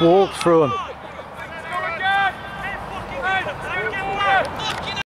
walk through them.